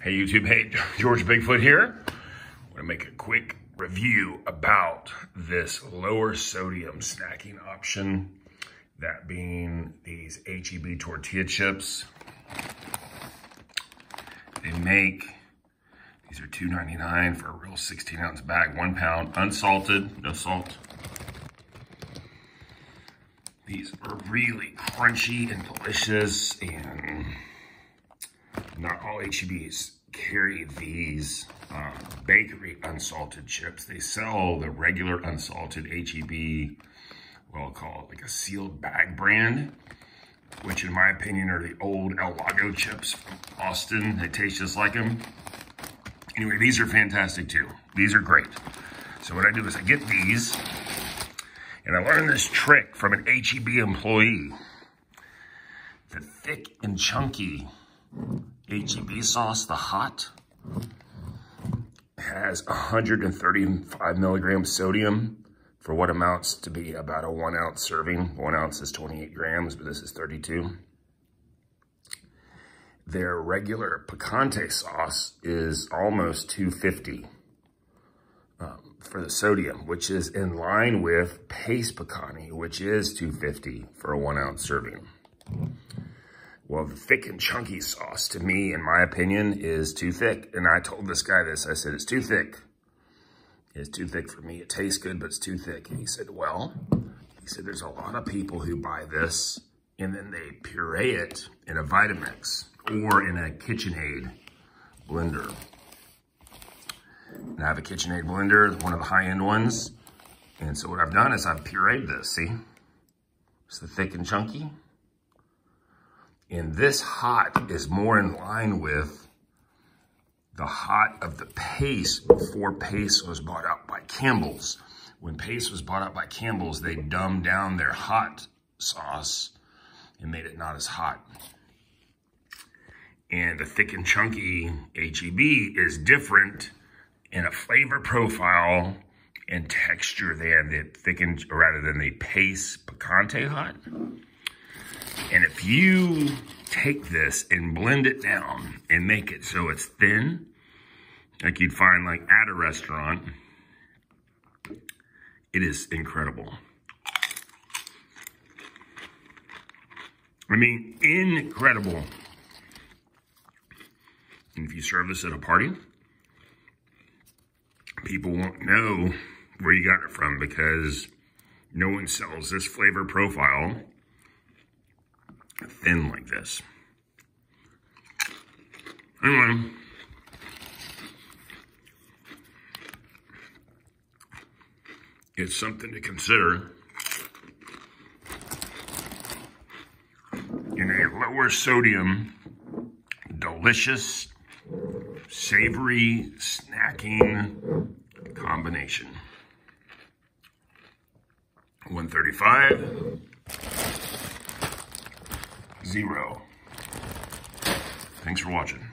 Hey YouTube, hey, Georgia Bigfoot here. I'm gonna make a quick review about this lower sodium snacking option, that being these HEB tortilla chips. They make, these are $2.99 for a real 16 ounce bag, one pound, unsalted, no salt. These are really crunchy and delicious and not all HEBs carry these uh, bakery unsalted chips. They sell the regular unsalted HEB, well, call it like a sealed bag brand, which in my opinion are the old El Lago chips from Austin. They taste just like them. Anyway, these are fantastic too. These are great. So what I do is I get these, and I learned this trick from an HEB employee. The thick and chunky HEB sauce, the hot, has 135 milligrams sodium for what amounts to be about a one ounce serving. One ounce is 28 grams, but this is 32. Their regular picante sauce is almost 250 um, for the sodium, which is in line with Pace Picante, which is 250 for a one ounce serving. Well, the thick and chunky sauce, to me, in my opinion, is too thick. And I told this guy this. I said, it's too thick. It's too thick for me. It tastes good, but it's too thick. And he said, well, he said, there's a lot of people who buy this and then they puree it in a Vitamix or in a KitchenAid blender. And I have a KitchenAid blender, one of the high-end ones. And so what I've done is I've pureed this, see? It's the thick and chunky. And this hot is more in line with the hot of the Pace before Pace was bought out by Campbell's. When Pace was bought out by Campbell's, they dumbed down their hot sauce and made it not as hot. And the thick and chunky HEB is different in a flavor profile and texture than the thick and, rather than the Pace Picante Hot. And if you take this and blend it down and make it so it's thin, like you'd find like at a restaurant, it is incredible. I mean, incredible. And if you serve this at a party, people won't know where you got it from because no one sells this flavor profile thin like this. Anyway. It's something to consider. In a lower sodium, delicious, savory snacking combination. 135 zero. Thanks for watching.